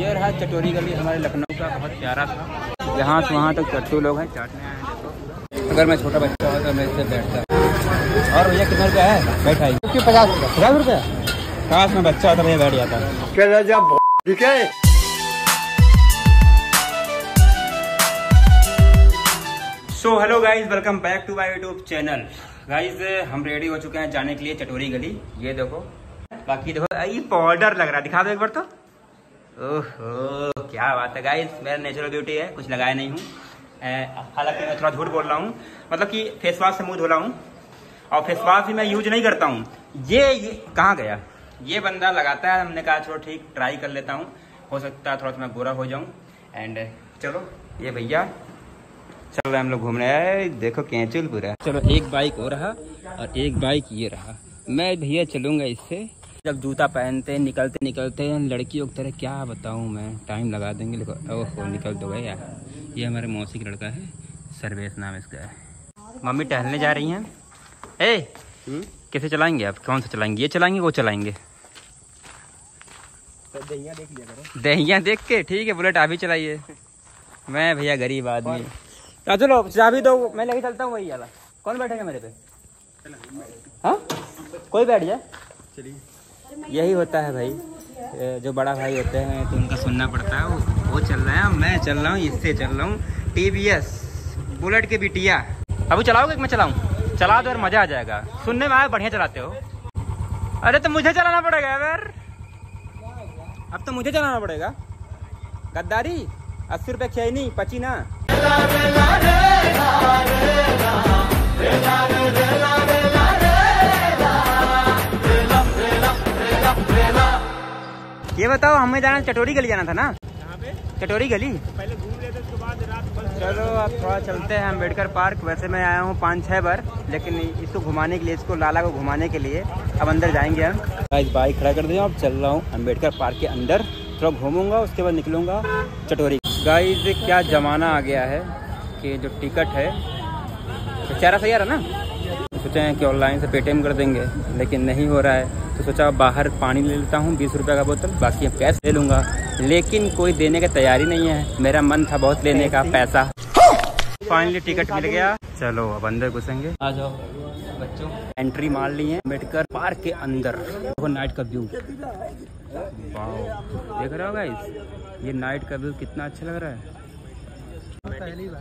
ये रहा चटोरी गली हमारे लखनऊ का बहुत प्यारा था। यहाँ से वहाँ तक चट्टू लोग हैं चाटने आए हैं देखो। अगर मैं छोटा बच्चा होता मैं इससे बैठता। और भैया कितना रुपया है? बैठाई पचास रुपया। पचास रुपया? काश में बच्चा होता भैया बैठ जाता। ठीक है? So hello guys welcome back to my YouTube channel guys हम रेडी हो चुके हैं जाने के लिए चटोरी गली। ये देखो। बाकी देखो ये पाउडर लग रहा है। दिखा दो एक बार तो। ओहो क्या बात है गाइज़ मेरा नेचुरल ब्यूटी है कुछ लगाया नहीं हूँ। हालाँकि मैं थोड़ा झूठ बोल रहा हूँ मतलब कि फेस वॉश से मुँह धो रहा हूँ और फेस वॉश भी मैं यूज़ नहीं करता हूँ। ये, ये कहाँ गया? ये बंदा लगाता है हमने कहा चलो ठीक ट्राई कर लेता हूँ। हो सकता है थोड़ा मैं बुरा हो जाऊँ। एंड चलो ये भैया चल रहे हम लोग घूमने। आए देखो कैंचुल पूरा चलो एक बाइक हो रहा और एक बाइक ये रहा। मैं भैया चलूँगा इससे। जब जूता पहनते निकलते निकलते हैं लड़कियों की तरह क्या बताऊँ मैं? टाइम लगा देंगे ओहो निकल तो गए यार। ये हमारे मौसी का लड़का है सर्वेश नाम इसका है। मम्मी टहलने जा रही हैं। ए कैसे चलाएँगे आप? कौन सा चलाएँगे? ये चलाएँगे वो चलाएँगे। दहिया देख लिया करो। देख के? ठीक है बुलेट आप ही चलाइए। मैं भैया गरीब आदमी चलो चाबी दो। मैं लेके चलता हूँ वही वाला कौन बैठेगा मेरे पे? हाँ? कोई बैठ जाए। यही होता है भाई। जो बड़ा भाई होते हैं तो उनका सुनना पड़ता है। वो, चल रहा है मैं चल रहा हूँ इससे चल रहा हूँ। टी बुलेट के बिटिया। अभी चलाओगे मैं चलाऊँ? चला दो और मज़ा आ जाएगा। सुनने में आया बढ़िया चलाते हो। अरे तो मुझे चलाना पड़ेगा यार। अब तो मुझे चलाना पड़ेगा। गद्दारी अस्सी रुपये खियाई नहीं पची ना ये बताओ हमें जाना चटोरी गली जाना था ना? चटोरी गली? पहले चलो अब थोड़ा चलते हैं अंबेडकर पार्क। वैसे मैं आया हूँ पाँच छः बार लेकिन इसको घुमाने के लिए इसको लाला को घुमाने के लिए अब अंदर जाएँगे हम। गाइस बाइक खड़ा कर दिया अब चल रहा हूँ अंबेडकर पार्क के अंदर। थोड़ा घूमूँगा उसके बाद निकलूँगा चटोरी। गाइस क्या जमाना आ गया है कि जो टिकट है तो चारा सही आ रहा ना? सोचे हैं कि ऑनलाइन से पेटीएम कर देंगे लेकिन नहीं हो रहा है। तो सोचा बाहर पानी ले लेता हूँ बीस रुपये का बोतल बाकी अब कैश ले लूँगा। लेकिन कोई देने की तैयारी नहीं है। मेरा मन था बहुत लेने का पैसा। फाइनली टिकट मिल गया। चलो अब अंदर घुसेंगे। आ जाओ बच्चों एंट्री मार ली है अंबेडकर पार्क के अंदर। देखो नाइट का व्यू देख रहे हो गाइस ये नाइट का व्यू कितना अच्छा लग रहा है।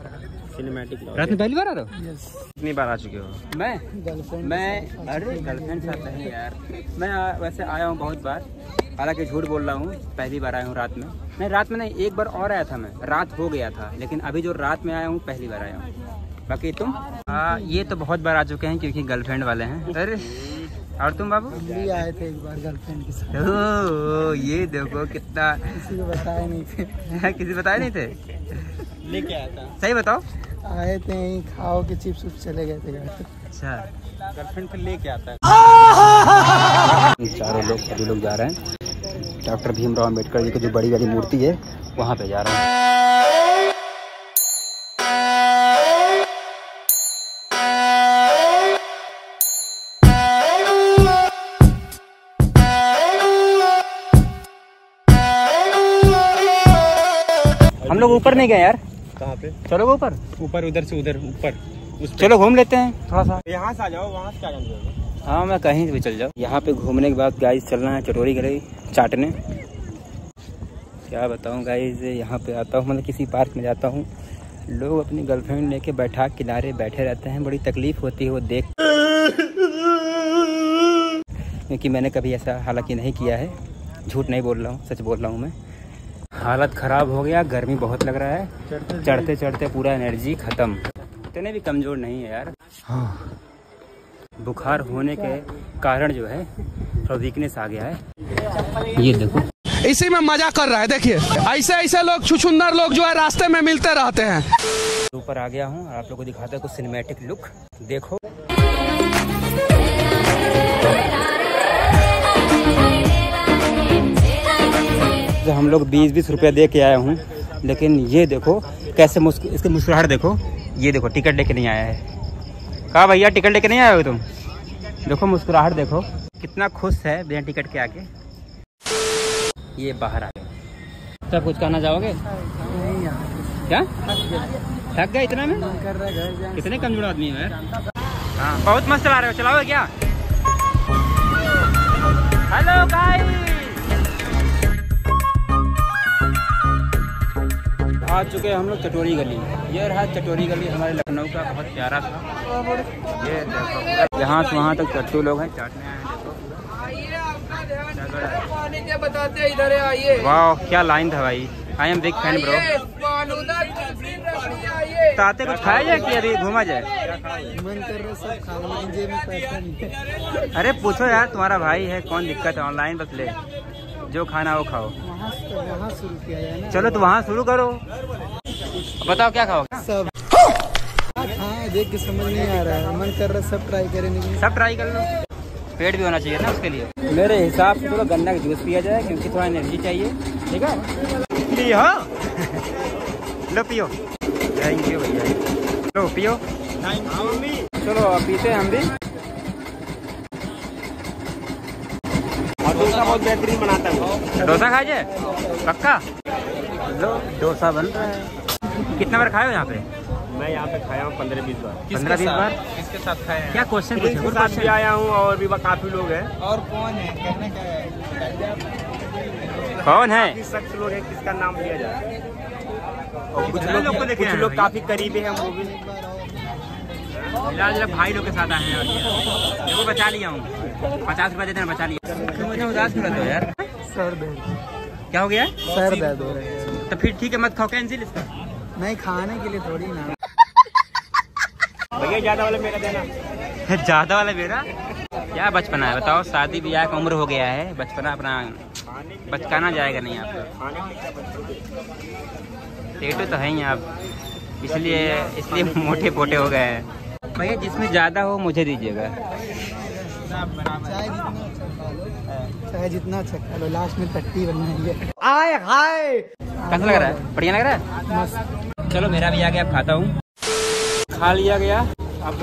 सिनेमैटिक रात में पहली बार आ रहे हो? कितनी बार आ चुके हो। मैं मैं अरे गर्लफ्रेंड साथ नहीं यार। मैं आ, वैसे आया हूँ बहुत बार। हालाँकि झूठ बोल रहा हूँ पहली बार आया हूँ रात में। नहीं रात में नहीं एक बार और आया था मैं। रात हो गया था लेकिन अभी जो रात में आया हूँ पहली बार आया हूँ। बाकी तुम? आ, ये तो बहुत बार आ चुके हैं क्योंकि गर्लफ्रेंड वाले हैं। अरे और तुम बाबू? भी आए थे एक बार गर्लफ्रेंड के साथ। ओ, ये देखो कितना किसी को बताया नहीं थे। किसी बताए नहीं थे? लेके आया था। सही बताओ। आए थे यहीं खाओ के चिप्स उप्स चले गए थे अच्छा। गर्लफ्रेंड फिर लेके आता है। चारों लोग सभी लोग जा रहे हैं। डॉक्टर भीमराव अंबेडकर जी की जो बड़ी वाली मूर्ति है वहाँ पे जा रहे हैं। हम लोग ऊपर नहीं गए यार। कहाँ पे? चलो ऊपर। ऊपर उधर से उधर ऊपर। चलो घूम लेते हैं थोड़ा सा। यहाँ से आ जाओ वहाँ से क्या जाना हाँ मैं कहीं से भी चल जाऊँ। यहाँ पे घूमने के बाद गाइस चलना है चटोरी गली चाटने। क्या बताऊँ गाइस यहाँ पे आता हूँ मतलब किसी पार्क में जाता हूँ। लोग अपनी गर्लफ्रेंड लेके बैठा किनारे बैठे रहते हैं बड़ी तकलीफ़ होती है वो देख। क्योंकि मैंने कभी ऐसा हालाँकि नहीं किया है। झूठ नहीं बोल रहा हूँ सच बोल रहा हूँ मैं। हालत ख़राब हो गया गर्मी बहुत लग रहा है। चढ़ते चढ़ते पूरा एनर्जी ख़त्म। इतने भी कमज़ोर नहीं है यार। बुखार होने के कारण जो है थोड़ा वीकनेस आ गया है। ये देखो। इसी में मज़ा कर रहा है देखिए। ऐसे ऐसे लोग छुछुंदर लोग जो है रास्ते में मिलते रहते हैं। ऊपर आ गया हूँ आप लोगों को दिखाते हैं कुछ सिनेमैटिक लुक देखो। जो हम लोग बीस बीस रुपया दे के आए हूँ। लेकिन ये देखो, कैसे मुस्क, इसकी मुस्कुराहट देखो। ये देखो, टिकट लेके नहीं आया है। कहा भैया, टिकट लेके नहीं आए हो तुम? देखो, मुस्कुराहट देखो। कितना खुश है बिना टिकट के आके। ये बाहर आ गया सब कुछ कहना चाहोगे? क्या? थक गए इतना में? कितने कमज़ोर आदमी है हाँ बहुत मस्त चला रहे हो। चलाओगे क्या? हेलो गाइस आ चुके हैं हम लोग चटोरी गली। ये रहा चटोरी गली हमारे लखनऊ का, बहुत प्यारा था। ये यहाँ से वहाँ तक चट्टू लोग हैं, चाटने आए हैं वाह, क्या लाइन था भाई। I am big fan bro तो आते कुछ खाया जाए कि अभी घूमा जाए? अरे पूछो यार, तुम्हारा भाई है, कौन दिक्कत है ऑनलाइन बस ले। जो खाना वो खाओ। वहाँ वहाँ शुरू किया जाए ना। चलो तो वहाँ शुरू करो। बताओ क्या खाओ सब हाँ देख के समझ नहीं आ रहा है। मन कर रहा है सब ट्राई करें सब ट्राई कर लो। पेट भी होना चाहिए ना उसके लिए। मेरे हिसाब से थोड़ा गन्ना का जूस पिया जाए क्योंकि थोड़ा एनर्जी चाहिए। ठीक है? पियो। लो पियो। थैंक यू भैया। लो पियो। चलो पीते हैं हम भी। डोसा बहुत बेहतरीन बनाता हूँ डोसा खा जाए पक्का? लो डोसा बन रहा है। कितने बार खाए हो यहाँ पे? मैं यहाँ पे खाया हूँ पंद्रह बीस बार। पंद्रह बीस बार? किसके साथ खाए क्या क्वेश्चन के साथ भी आया हूँ और भी काफ़ी लोग हैं। और कौन है? कहना क्या है। कौन है? किस शख्स लोग हैं किसका नाम लिया जाए? और कुछ लोग को कुछ हैं? लोग काफ़ी करीबी हैं वो भी। फ़िलहाल जरा भाई लोग के साथ आए हैं और देखो बचा लिया हूँ पचास रुपए देते हैं बचा लिया। तुम मुझे उदास क्यों रहते हो यार? सर दर्द। क्या हो गया? सर दर्द हो रहा है। तो फिर ठीक है मत खाओ कैंसिल इसका। नहीं खाने के लिए थोड़ी ना। भैया ज़्यादा वाला मेरा देना। ज़्यादा वाला मेरा? क्या बचपना है बताओ। शादी ब्याह का उम्र हो गया है बचपना अपना बचकाना जाएगा नहीं आपका। टेटू तो है ही आप इसलिए इसलिए मोटे पोटे हो गए हैं। भैया जिसमें ज़्यादा हो मुझे दीजिएगा। चाहे जितना अच्छा खा लो लास्ट में टट्टी बनना है आए हाय! कैसा लग रहा है? बढ़िया लग रहा है? चलो मेरा भी आ गया अब खाता हूँ। खा लिया गया। अब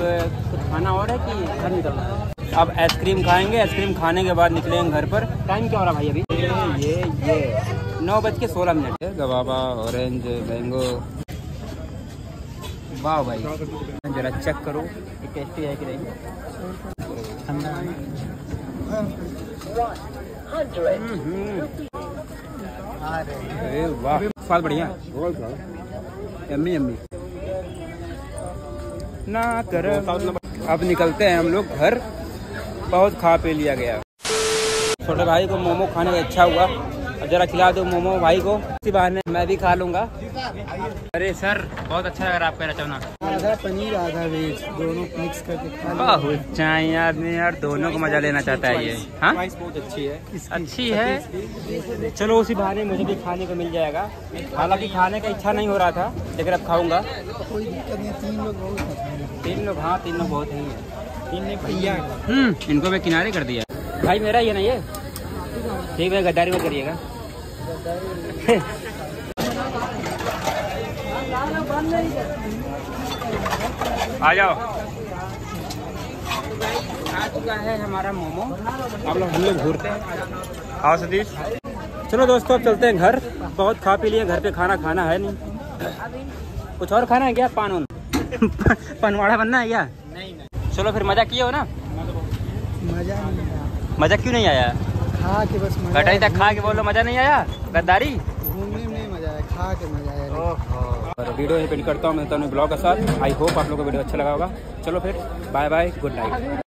कुछ खाना और है कि घर निकलना है? अब आइसक्रीम खाएँगे आइसक्रीम खाने के बाद निकलेंगे घर पर। टाइम क्या हो रहा है भाई अभी? ये ये ये। नौ बज के सोलह मिनट। है गवाबा ऑरेंज मैंगो वाह भाई। जरा चेक करो, ये टेस्टी है कि नहीं? ठंडा अरे वाह, स्वाद बढ़िया। Yummy yummy. ना कर। अब निकलते हैं हम लोग घर। बहुत खा पी लिया गया। छोटे भाई को मोमो खाने का इच्छा हुआ। जरा खिला दो मोमो भाई को। इसी बहाने मैं भी खा लूँगा। अरे सर बहुत अच्छा लग रहा है आपका रचना। आधा पनीर आधा वेज दोनों मिक्स करके खा बहुत चाय आदमी यार दोनों को मज़ा लेना चाहता है ये। हाँ? बहुत अच्छी है। अच्छी है? चलो उसी बहाने मुझे भी खाने को मिल जाएगा। हालाँकि खाने का इच्छा नहीं हो रहा था लेकिन अब खाऊँगा। कोई दिक्कत नहीं तीन लोग बहुत तीन लोग हाँ तीन लोग बहुत हैं। तीन नहीं भैया। हम्म इनको मैं किनारे कर दिया। भाई मेरा ये नहीं है ठीक है गद्दारी में करिएगा। आ जाओ। आ चुका है हमारा मोमो अब लोग हम लोग घूरते हैं आओ सतीश। चलो दोस्तों अब चलते हैं घर। बहुत खा पी लिए घर पे खाना खाना है नहीं। कुछ और खाना है क्या? पान उन पनवाड़ा बनना है क्या? नहीं, नहीं। चलो फिर मज़ा किए हो ना? मज़ा मज़ा क्यों नहीं आया? खा के बस मज़ा कटाई तक खा के बोलो मज़ा नहीं आया? गद्दारी? घूमने में मज़ा आया खा के मज़ा आया। और वीडियो यहीं पेंट करता हूँ मैं हूँ ब्लॉग के साथ। आई होप आप लोगों को वीडियो अच्छा लगा होगा। चलो फिर बाय बाय गुड नाइट